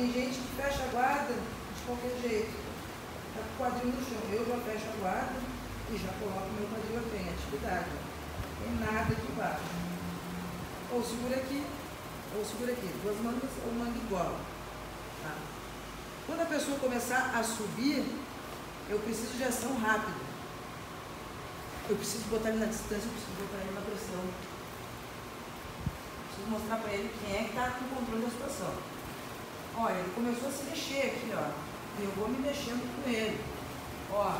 tem gente que fecha a guarda de qualquer jeito. Está com o quadril no chão. Eu já fecho a guarda e já coloco meu quadril aqui em atividade. Tem nada aqui embaixo. Ou segura aqui, ou segura aqui. Duas mangas ou manga igual. Tá? Quando a pessoa começar a subir, eu preciso de ação rápida. Eu preciso botar ele na distância, eu preciso botar ele na pressão. Eu preciso mostrar para ele quem é que está com o controle da situação. Olha, ele começou a se mexer aqui, ó. E eu vou me mexendo com ele. Ó,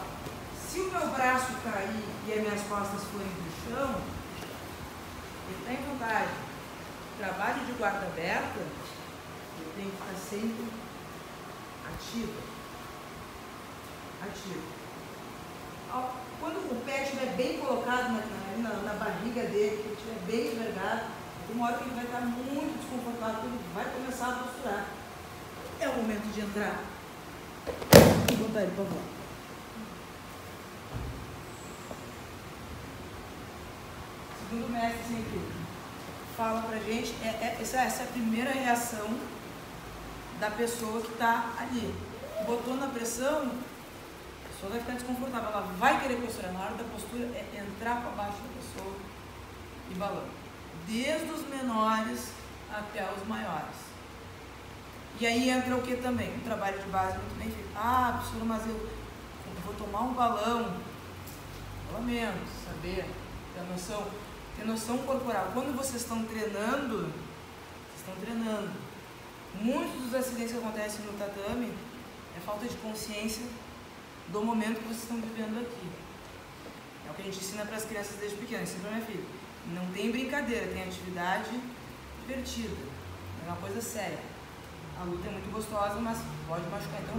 se o meu braço cair e as minhas costas forem para o chão, ele tem vantagem. Trabalho de guarda aberta, eu tenho que estar sempre ativo. Ativo. Quando o pé estiver bem colocado na, na, na barriga dele, que ele estiver bem envergado, uma hora que ele vai estar muito desconfortável, ele vai começar a posturar. É o momento de entrar. Vou botar ele para. Segundo o mestre sempre fala pra gente, é, é, essa, essa é a primeira reação da pessoa que está ali. Botou na pressão, pessoa vai ficar desconfortável, ela vai querer posturar. Na hora da postura é entrar para baixo da pessoa e balão. Desde os menores até os maiores. E aí entra o que também? Um trabalho de base muito bem feito. Ah, professora, mas eu, vou tomar um balão. Pelo menos, saber, ter noção, ter noção corporal. Quando vocês estão treinando, vocês estão treinando. Muitos dos acidentes que acontecem no tatame é falta de consciência do momento que vocês estão vivendo aqui. É o que a gente ensina para as crianças desde pequenas, sempre para minha filha. Não tem brincadeira, tem atividade divertida. É uma coisa séria. A luta é muito gostosa, mas pode machucar. Então,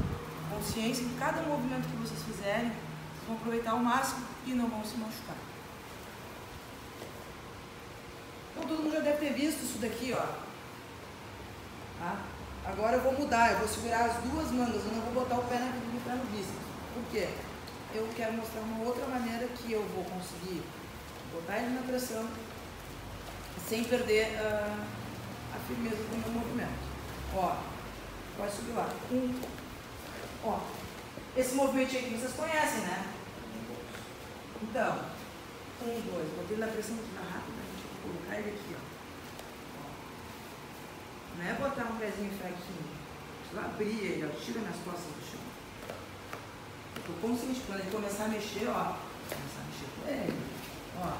consciência que cada movimento que vocês fizerem, vocês vão aproveitar ao máximo e não vão se machucar. Então, todo mundo já deve ter visto isso daqui, ó. Tá? Agora eu vou mudar, eu vou segurar as duas mangas, eu não vou botar o pé na do pé no bíceps. Por quê? Eu quero mostrar uma outra maneira que eu vou conseguir botar ele na pressão sem perder uh, a firmeza do meu movimento. Ó, pode subir lá. Um, ó, esse movimento aí que vocês conhecem, né? Então, um, dois, botei na pressão rapidamente, vou colocar ele aqui, ó. Não é botar um pezinho fraquinho. Preciso abrir ele, ó, tira minhas costas do chão. Estou consciente, quando ele começar a mexer, ó, começar a mexer com ele, ó,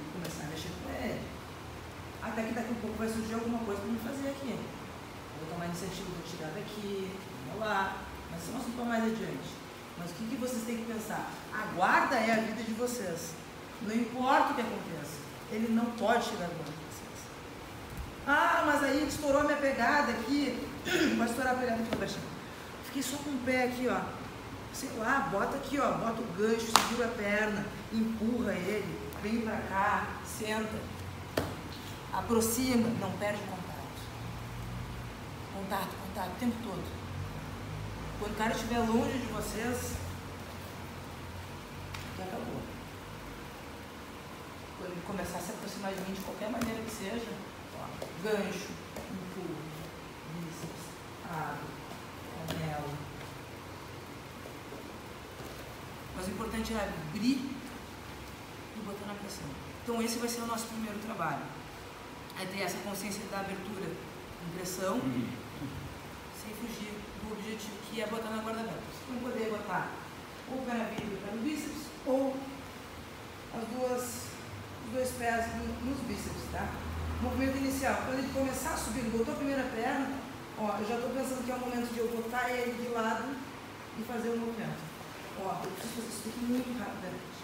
e começar a mexer com ele. Até que daqui a pouco vai surgir alguma coisa para me fazer aqui. Eu tomar iniciativa, vou tirar daqui, lá, mas são assuntos mais adiante. Mas o que, que vocês têm que pensar? A guarda é a vida de vocês. Não importa o que aconteça, ele não pode tirar a guarda de vocês. Ah, mas aí estourou minha pegada aqui. Vai estourar a pegada aqui, baixinho. Fiquei só com o pé aqui, ó sei lá, bota aqui, ó, bota o gancho, segura a perna, empurra ele, vem pra cá, senta, aproxima, não perde contato. Contato, contato, o tempo todo. Quando o cara estiver longe de vocês, já acabou. Quando ele começar a se aproximar de mim de qualquer maneira que seja, ó, gancho, empurra, bíceps, abre, anelo, Mas o importante é abrir e botar na pressão. Então esse vai ser o nosso primeiro trabalho. É ter essa consciência da abertura em pressão, uhum. Sem fugir do objetivo que é botar na guarda-roupa. Você vai poder botar ou o pé na vida ou o bíceps, ou as duas, os dois pés nos bíceps, tá? Movimento inicial. Quando ele começar a subir, botou a primeira perna, ó, eu já estou pensando que é o momento de eu botar ele de lado e fazer o movimento. Ó, eu preciso fazer isso aqui muito rapidamente.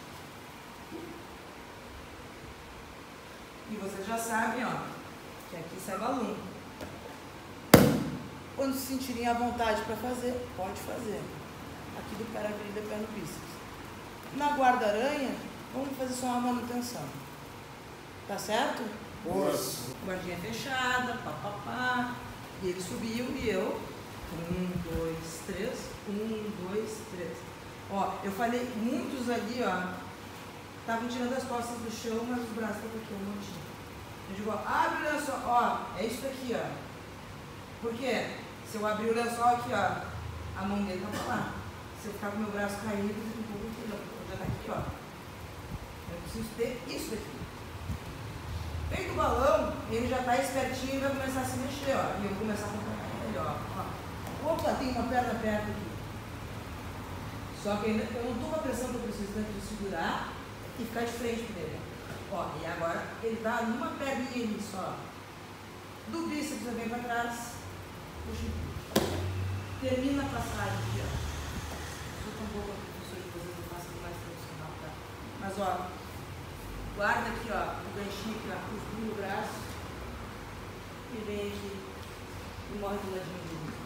E vocês já sabem, ó, que aqui sai balão. Quando se sentirem à vontade para fazer, pode fazer. Aqui do pé na avenida, pé no bíceps. Na guarda-aranha, vamos fazer só uma manutenção. Tá certo? Nossa. Guardinha fechada, pá, pá, pá. E ele subiu e eu. Um, dois, três. Um, dois, três. Ó, eu falei, muitos ali, ó, estavam tirando as costas do chão, mas os braços estavam aqui, um montinho. Eu digo, ó, abre olha só, ó, é isso aqui, ó. Porque Se eu abrir o lençol aqui, ó, a mão dele vai pra lá. Se eu ficar com o meu braço caído, eu vou aqui, ó, já tá aqui, ó. Eu preciso ter isso daqui. Feito o balão, ele já está espertinho e vai começar a se mexer, ó. E eu vou começar a acompanhar ele, ó. Opa, tem uma perna perto aqui. Só que ainda, eu não estou com a pressão que eu preciso tanto de segurar e ficar de frente para ele. Ó, e agora ele está numa perninha ali só. Do bíceps vem para trás. Termina a passagem aqui, ó. Sou tão boa professor de vocês, eu faço mais profissional, tá? Mas ó, guarda aqui, ó, o ganchinho aqui, ó, costura o braço e vem aqui e morre do ladinho do